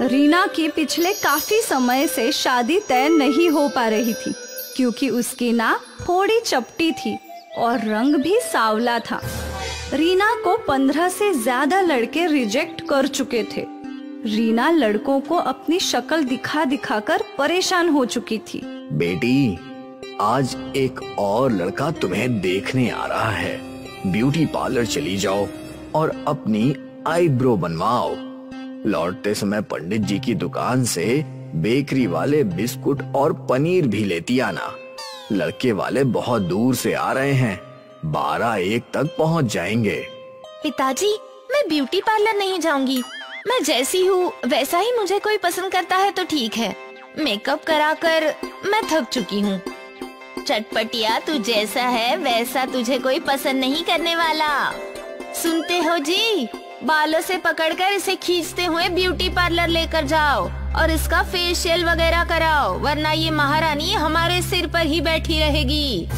रीना की पिछले काफ़ी समय से शादी तय नहीं हो पा रही थी, क्योंकि उसकी नाक थोड़ी चपटी थी और रंग भी सावला था। रीना को पंद्रह से ज़्यादा लड़के रिजेक्ट कर चुके थे। रीना लड़कों को अपनी शक्ल दिखा दिखा कर परेशान हो चुकी थी। बेटी, आज एक और लड़का तुम्हें देखने आ रहा है। ब्यूटी पार्लर चली जाओ और अपनी आईब्रो बनवाओ। लौटते समय पंडित जी की दुकान से बेकरी वाले बिस्कुट और पनीर भी लेती आना। लड़के वाले बहुत दूर से आ रहे हैं। बारह एक तक पहुँच जाएँगे। पिताजी, मैं ब्यूटी पार्लर नहीं जाऊँगी। मैं जैसी हूँ, वैसा ही मुझे कोई पसंद करता है तो ठीक है। मेकअप कराकर मैं थक चुकी हूँ। चटपटिया तू जैसा है, वैसा तुझे कोई पसंद नहीं करने वाला। सुनते हो जी? बालों से पकड़कर इसे खींचते हुए ब्यूटी पार्लर लेकर जाओ और इसका फेशियल वगैरह कराओ, वरना ये महारानी हमारे सिर पर ही बैठी रहेगी।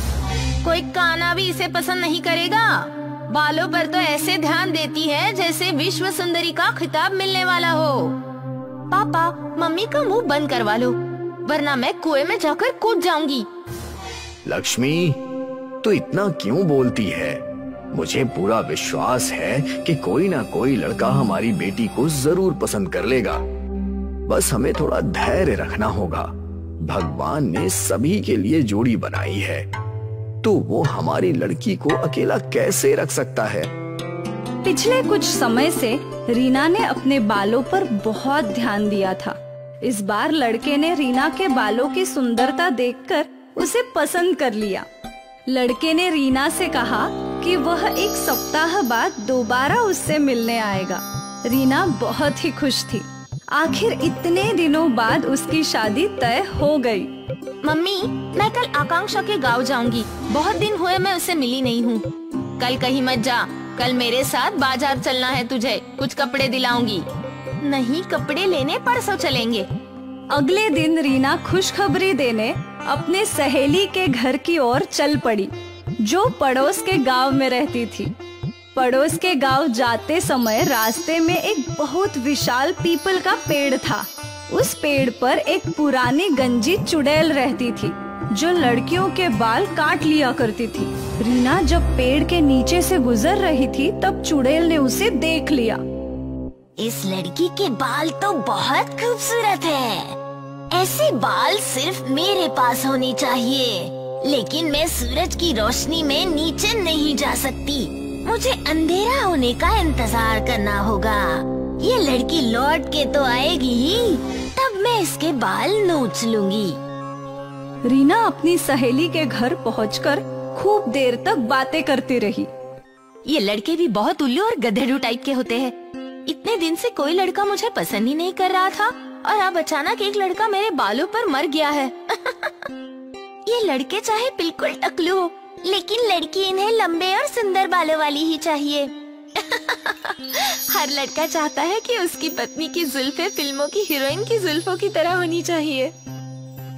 कोई काना भी इसे पसंद नहीं करेगा। बालों पर तो ऐसे ध्यान देती है जैसे विश्व सुंदरी का खिताब मिलने वाला हो। पापा, मम्मी का मुँह बंद करवा लो, वरना मैं कुएँ में जाकर कूद जाऊँगी। लक्ष्मी, तू इतना क्यों बोलती है? मुझे पूरा विश्वास है कि कोई ना कोई लड़का हमारी बेटी को ज़रूर पसंद कर लेगा। बस हमें थोड़ा धैर्य रखना होगा। भगवान ने सभी के लिए जोड़ी बनाई है। तो वो हमारी लड़की को अकेला कैसे रख सकता है? पिछले कुछ समय से रीना ने अपने बालों पर बहुत ध्यान दिया था। इस बार लड़के ने रीना के बालों की सुंदरता देखकर उसे पसंद कर लिया। लड़के ने रीना से कहा कि वह एक सप्ताह बाद दोबारा उससे मिलने आएगा। रीना बहुत ही खुश थी। आखिर इतने दिनों बाद उसकी शादी तय हो गई। मम्मी मैं कल आकांक्षा के गाँव जाऊँगी। बहुत दिन हुए मैं उसे मिली नहीं हूँ। कल कहीं मत जा। कल मेरे साथ बाज़ार चलना है तुझे। कुछ कपड़े दिलाऊँगी। नहीं कपड़े लेने परसों चलेंगे। अगले दिन रीना खुशखबरी देने अपने सहेली के घर की ओर चल पड़ी। जो पड़ोस के गाँव में रहती थी। पड़ोस के गाँव जाते समय रास्ते में एक बहुत विशाल पीपल का पेड़ था। उस पेड़ पर एक पुरानी गंजी चुड़ैल रहती थी, जो लड़कियों के बाल काट लिया करती थी। रीना जब पेड़ के नीचे से गुजर रही थी, तब चुड़ैल ने उसे देख लिया। इस लड़की के बाल तो बहुत खूबसूरत है। ऐसे बाल सिर्फ़ मेरे पास होने चाहिए। लेकिन मैं सूरज की रोशनी में नीचे नहीं जा सकती। मुझे अंधेरा होने का इंतज़ार करना होगा। ये लड़की लौट के तो आएगी ही तब मैं इसके बाल नोच लूँगी। रीना अपनी सहेली के घर पहुंचकर खूब देर तक बातें करती रही। ये लड़के भी बहुत उल्लू और गधेड़ू टाइप के होते हैं। इतने दिन से कोई लड़का मुझे पसंद ही नहीं कर रहा था और अब अचानक एक लड़का मेरे बालों पर मर गया है। लड़के चाहे बिल्कुल टकलू हो लेकिन लड़की इन्हें लंबे और सुंदर बालों वाली ही चाहिए। हर लड़का चाहता है कि उसकी पत्नी की जुल्फे फ़िल्मों की हीरोइन की जुल्फों की तरह होनी चाहिए।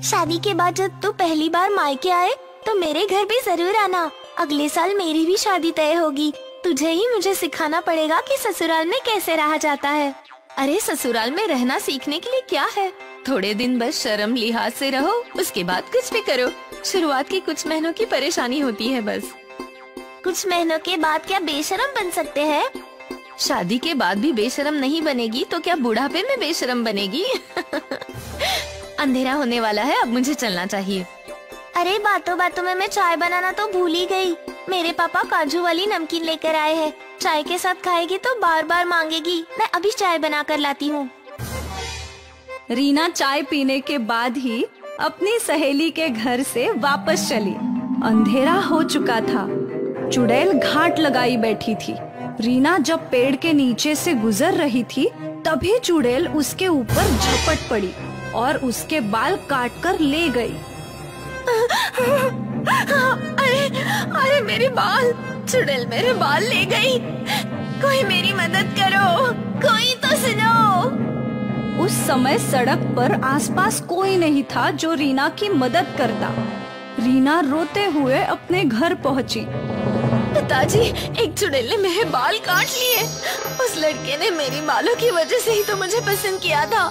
शादी के बाद जब तू पहली बार मायके आए तो मेरे घर भी ज़रूर आना। अगले साल मेरी भी शादी तय होगी। तुझे ही मुझे सिखाना पड़ेगा कि ससुराल में कैसे रहा जाता है। अरे, ससुराल में रहना सीखने के लिए क्या है? थोड़े दिन बस शर्म लिहाज से रहो उसके बाद कुछ भी करो। शुरुआत के कुछ महीनों की परेशानी होती है बस। कुछ महीनों के बाद क्या बेशरम बन सकते हैं? शादी के बाद भी बेशरम नहीं बनेगी तो क्या बुढ़ापे में बेशरम बनेगी? अंधेरा होने वाला है अब मुझे चलना चाहिए। अरे बातों बातों में मैं चाय बनाना तो भूल ही गई। मेरे पापा काजू वाली नमकीन लेकर आए हैं। चाय के साथ खाएगी तो बार बार मांगेगी। मैं अभी चाय बना कर लाती हूँ। रीना चाय पीने के बाद ही अपनी सहेली के घर से वापस चली। अंधेरा हो चुका था। चुड़ैल घाट लगाई बैठी थी। रीना जब पेड़ के नीचे से गुजर रही थी, तभी चुड़ैल उसके ऊपर झपट पड़ी और उसके बाल काट कर ले गई। अरे अरे मेरे बाल, चुड़ैल मेरे बाल ले गई। कोई मेरी मदद करो समय सड़क पर आसपास कोई नहीं था जो रीना की मदद करता। रीना रोते हुए अपने घर पहुँची। पिताजी, एक चुड़ैल मेरे बाल काट लिए। उस लड़के ने मेरी बालों की वजह से ही तो मुझे पसंद किया था।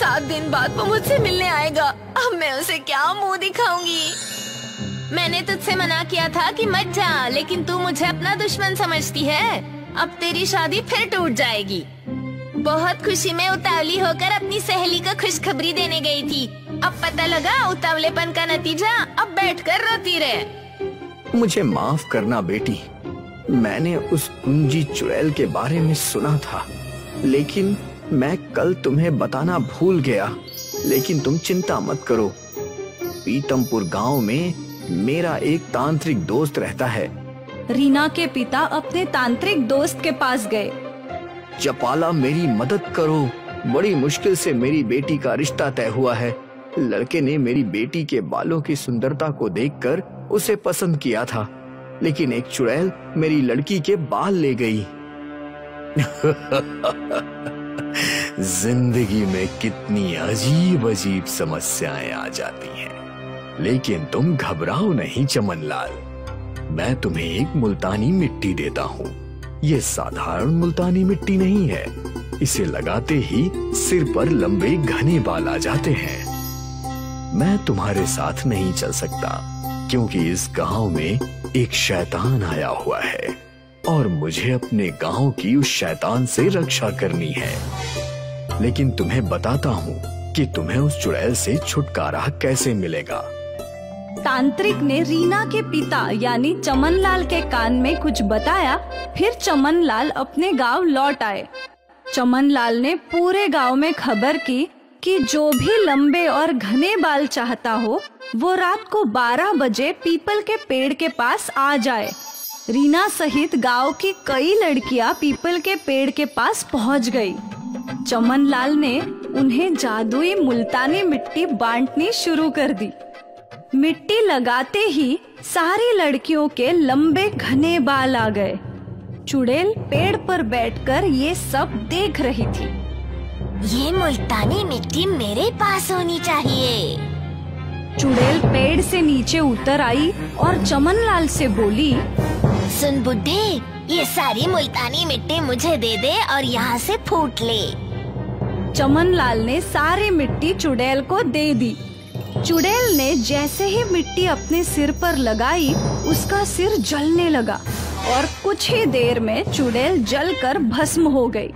सात दिन बाद वो मुझसे मिलने आएगा। अब मैं उसे क्या मुँह दिखाऊँगी? मैंने तुझसे मना किया था कि मत जा, लेकिन तू मुझे अपना दुश्मन समझती है। अब तेरी शादी फिर टूट जाएगी। बहुत खुशी में उतावली होकर अपनी सहेली को खुशखबरी देने गई थी। अब पता लगा उतावलेपन का नतीजा अब बैठकर रोती रहे। मुझे माफ़ करना बेटी। मैंने उस कुंजी चुड़ैल के बारे में सुना था। लेकिन मैं कल तुम्हें बताना भूल गया। लेकिन तुम चिंता मत करो। पीतमपुर गाँव में मेरा एक तांत्रिक दोस्त रहता है। रीना के पिता अपने तांत्रिक दोस्त के पास गए। चपाला मेरी मदद करो। बड़ी मुश्किल से मेरी बेटी का रिश्ता तय हुआ है। लड़के ने मेरी बेटी के बालों की सुंदरता को देखकर उसे पसंद किया था। लेकिन एक चुड़ैल मेरी लड़की के बाल ले गई। ज़िंदगी में कितनी अजीब अजीब समस्याएँ आ जाती हैं। लेकिन तुम घबराओ नहीं चमनलाल। मैं तुम्हें एक मुल्तानी मिट्टी देता हूँ। ये साधारण मुल्तानी मिट्टी नहीं है। इसे लगाते ही सिर पर लंबे घने बाल आ जाते हैं। मैं तुम्हारे साथ नहीं चल सकता, क्योंकि इस गाँव में एक शैतान आया हुआ है, और मुझे अपने गाँव की उस शैतान से रक्षा करनी है। लेकिन तुम्हें बताता हूँ कि तुम्हें उस चुड़ैल से छुटकारा कैसे मिलेगा। तांत्रिक ने रीना के पिता, यानी चमनलाल के कान में कुछ बताया, फिर चमनलाल अपने गाँव लौट आए। चमनलाल ने पूरे गाँव में खबर की कि जो भी लंबे और घने बाल चाहता हो, वो रात को 12 बजे पीपल के पेड़ के पास आ जाए। रीना सहित गाँव की कई लड़कियाँ पीपल के पेड़ के पास पहुँच गई। चमनलाल ने उन्हें जादुई मुल्तानी मिट्टी बांटनी शुरू कर दी। मिट्टी लगाते ही सारी लड़कियों के लंबे घने बाल आ गए। चुड़ैल पेड़ पर बैठकर ये सब देख रही थी। ये मुल्तानी मिट्टी मेरे पास होनी चाहिए। चुड़ैल पेड़ से नीचे उतर आई और चमनलाल से बोली सुन बुड्ढे ये सारी मुल्तानी मिट्टी मुझे दे दे और यहाँ से फूट ले। चमनलाल ने सारी मिट्टी चुड़ैल को दे दी। चुड़ैल ने जैसे ही मिट्टी अपने सिर पर लगाई, उसका सिर जलने लगा और कुछ ही देर में चुड़ैल जलकर भस्म हो गई।